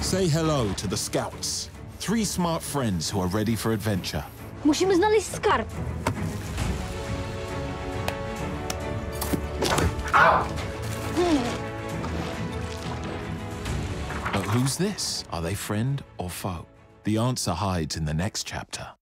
Say hello to the scouts. Three smart friends who are ready for adventure. Musimy znaleźć skarb. But who's this? Are they friend or foe? The answer hides in the next chapter.